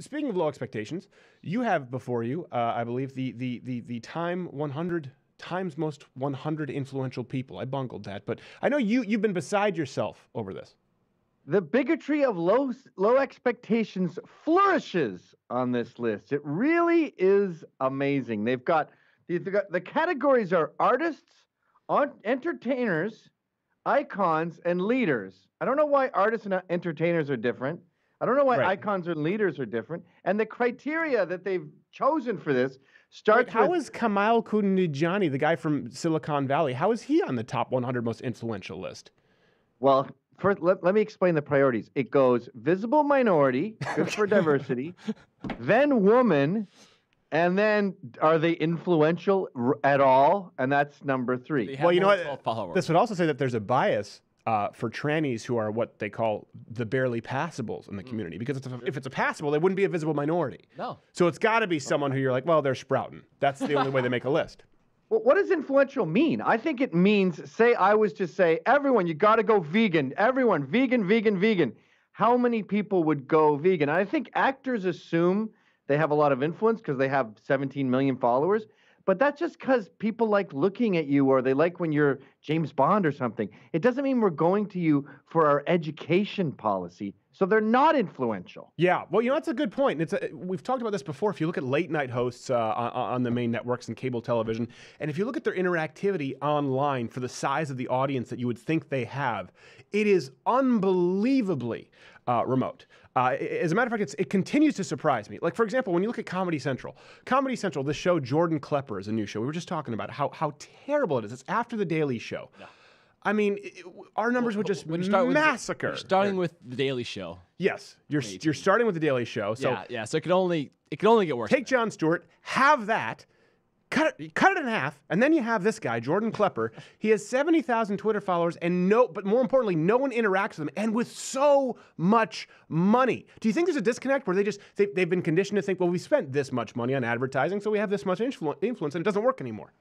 speaking of low expectations, you have before you, uh, I believe, the the the the Time 100 Times most 100 influential people. I bungled that, but I know you you've been beside yourself over this. The bigotry of low low expectations flourishes on this list. It really is amazing. They've got the, the, the categories are artists, entertainers, icons, and leaders. I don't know why artists and entertainers are different. I don't know why right. icons and leaders are different. And the criteria that they've chosen for this starts Wait, how with, is Kamal Khundjani, the guy from Silicon Valley, how is he on the top 100 most influential list? Well, first let, let me explain the priorities. It goes visible minority, good for diversity, then woman, and then are they influential at all? And that's number three. Well, you know what? This would also say that there's a bias uh, for trannies who are what they call the barely passables in the mm. community. Because it's a, if it's a passable, they wouldn't be a visible minority. No. So it's got to be someone who you're like, well, they're sprouting. That's the only way they make a list. Well, what does influential mean? I think it means, say, I was to say, everyone, you got to go vegan. Everyone, vegan, vegan, vegan. How many people would go vegan? I think actors assume they have a lot of influence because they have 17 million followers. But that's just because people like looking at you or they like when you're James Bond or something. It doesn't mean we're going to you for our education policy. So they're not influential. Yeah, well, you know that's a good point. It's a, we've talked about this before. If you look at late night hosts uh, on, on, the main networks and cable television, and if you look at their interactivity online for the size of the audience that you would think they have, it is unbelievably uh, remote. Uh, as a matter of fact, it continues to surprise me. Like, for example, when you look at Comedy Central, Comedy Central, the show Jordan Klepper is a new show. We were just talking about how, how terrible it is. It's after The Daily Show. Yeah. I mean, it, our numbers would just when you start massacre. With, starting with The Daily Show. Yes, you're, you're starting with The Daily Show. So yeah, yeah. So it could only it could only get worse. Take Jon Stewart, have that, cut it, cut it in half, and then you have this guy, Jordan Klepper. He has 70,000 Twitter followers, and no, but more importantly, no one interacts with him, and with so much money. Do you think there's a disconnect where they just they, have been conditioned to think, well, we spent this much money on advertising, so we have this much influ- influence, and it doesn't work anymore?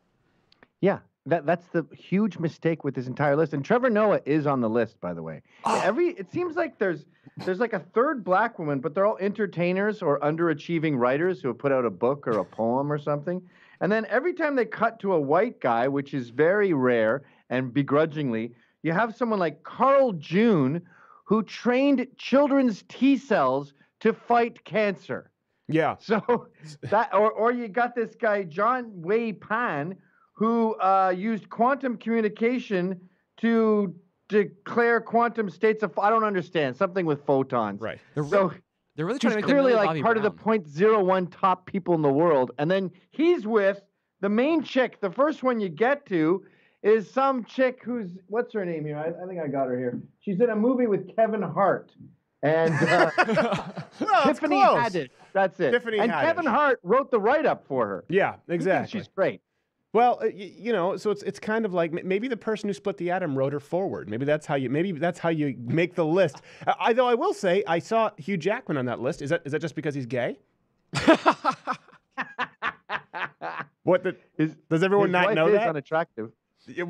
Yeah, that that's the huge mistake with this entire list. And Trevor Noah is on the list, by the way. Oh. Every it seems like there's there's like a third black woman, but they're all entertainers or underachieving writers who have put out a book or a poem or something. And then every time they cut to a white guy, which is very rare and begrudgingly, you have someone like Carl June who trained children's T cells to fight cancer. Yeah. So that or or you got this guy Jian-Wei Pan who uh, used quantum communication to declare quantum states of I don't understand something with photons. Right. So they're really trying to make clearly like Bobby part Brown. of the 0.01 top people in the world, and then he's with the main chick. The first one you get to is some chick who's what's her name here? I, I think I got her here. She's in a movie with Kevin Hart. And uh, well, Tiffany Haddish. That's it. Tiffany and Haddish. Kevin Hart wrote the write up for her. Yeah, exactly. She's great. Well, uh, you know, so it's it's kind of like maybe the person who split the atom wrote her forward. Maybe that's how you maybe that's how you make the list. I, though I will say I saw Hugh Jackman on that list. Is that is that just because he's gay? what the, his, does everyone his not wife know is that? unattractive. Yeah,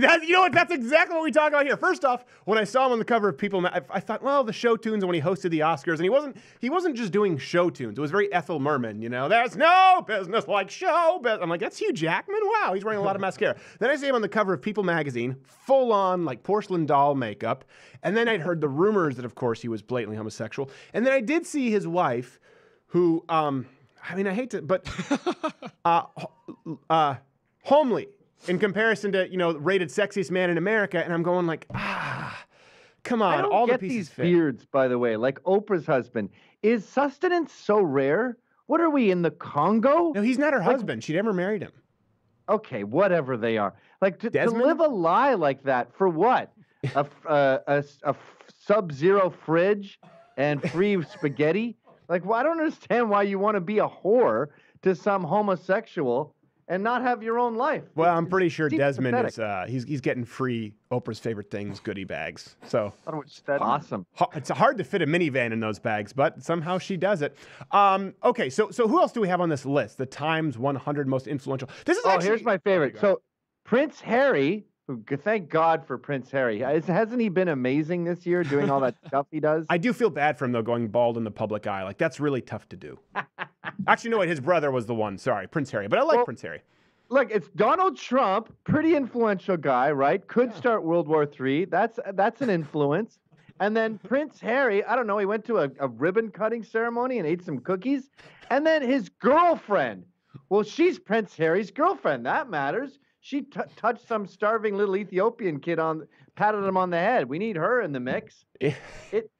that, you know what? That's exactly what we talk about here. First off, when I saw him on the cover of People, I, I thought, well, the show tunes, when he hosted the Oscars, and he wasn't he wasn't just doing show tunes. It was very Ethel Merman, you know. There's no business like show business. I'm like, that's Hugh Jackman. Wow, he's wearing a lot of mascara. Then I see him on the cover of People magazine, full on like porcelain doll makeup, and then I'd heard the rumors that, of course, he was blatantly homosexual, and then I did see his wife, who, um, I mean, I hate to, but, uh, uh, homely in comparison to you know rated sexiest man in America, and I'm going like ah. Come on, I don't all get the pieces these fit. beards, by the way. Like Oprah's husband, is sustenance so rare? What are we in the Congo? No, he's not her Like- husband. She never married him. Okay, whatever they are. Like to, to live a lie like that for what? a, uh, a, a sub-zero fridge and free spaghetti? Like, well, I don't understand why you want to be a whore to some homosexual and not have your own life. Well, It- I'm pretty sure Stedman pathetic. is uh, he's he's getting free Oprah's favorite things goodie bags. So awesome. it's hard to fit a minivan in those bags, but somehow she does it. Um, okay, so so who else do we have on this list? The Times 100 most influential. This is actually Oh, actually here's my favorite. So Prince Harry Thank God for Prince Harry. Hasn't he been amazing this year doing all that stuff he does? I do feel bad for him though, going bald in the public eye. Like that's really tough to do. Actually, no, wait, his brother was the one. Sorry, Prince Harry. But I like Well- Prince Harry. Look, it's Donald Trump, pretty influential guy, right? Could start World War III. That's that's an influence. And then Prince Harry, I don't know, he went to a, a ribbon cutting ceremony and ate some cookies. And then his girlfriend. Well, she's Prince Harry's girlfriend. That matters. She t- touched some starving little Ethiopian kid on, patted him on the head. We need her in the mix. It,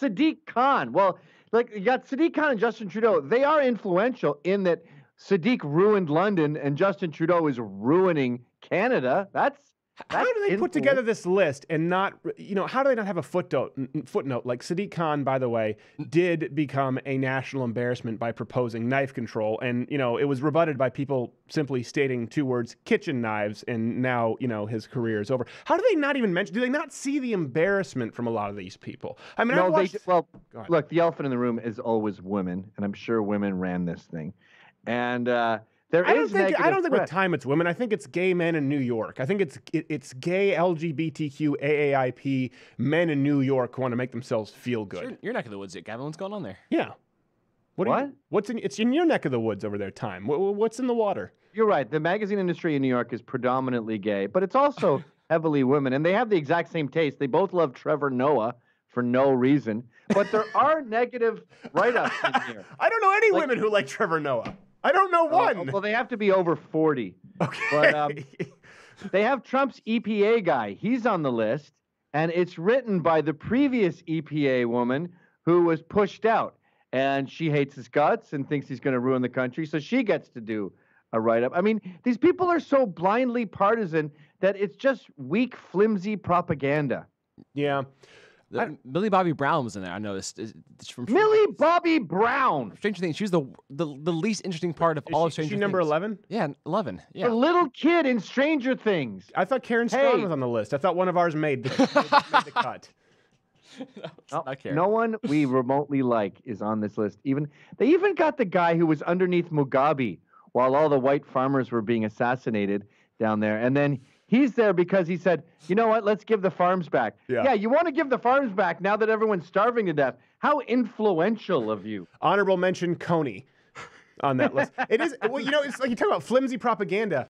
Sadiq Khan. Well, like you got Sadiq Khan and Justin Trudeau. They are influential in that Sadiq ruined London and Justin Trudeau is ruining Canada. That's How do they put together this list and not, you know, how do they not have a footnote? Footnote like Sadiq Khan, by the way, did become a national embarrassment by proposing knife control, and you know it was rebutted by people simply stating two words "kitchen knives," and now you know his career is over. How do they not even mention? Do they not see the embarrassment from a lot of these people? I mean, I've No, they well, look, the elephant in the room is always women, and I'm sure women ran this thing. And uh, there I don't think I don't think with time it's women. I think it's gay men in New York. I think it's it, it's gay LGBTQ AAIP men in New York who want to make themselves feel good. You're, you're neck of the woods, Gavin. What's going on there? Yeah. What? are you- what's in? It's in your neck of the woods over there. Time. What, what's in the water? You're right. The magazine industry in New York is predominantly gay, but it's also heavily women, and they have the exact same taste. They both love Trevor Noah for no reason, but there are negative write-ups in here. I don't know any Like- women who like Trevor Noah. I don't know Uh, one. well, they have to be over 40. okay. but, um, They have Trump's EPA guy. He's on the list, and it's written by the previous EPA woman who was pushed out, and she hates his guts and thinks he's going to ruin the country, so she gets to do a write-up. I mean, these people are so blindly partisan that it's just weak, flimsy propaganda. yeah. The, Millie Bobby Brown was in there. I noticed. It's from Millie Bobby Brown, Stranger Things. She was the the, the least interesting part of Is all she, of Stranger she number Things. eleven? Yeah, eleven. Yeah. the little kid in Stranger Things. I thought Karen Straughan Hey. was on the list. I thought one of ours made the, made the cut. No, not Karen. no one we remotely like is on this list. Even they even got the guy who was underneath Mugabe while all the white farmers were being assassinated down there, and then he's there because he said, "You know what? Let's give the farms back." Yeah. yeah you want to give the farms back now that everyone's starving to death. How influential of you! Honorable mention Coney on that list. It is well, you know, it's like you talk about flimsy propaganda.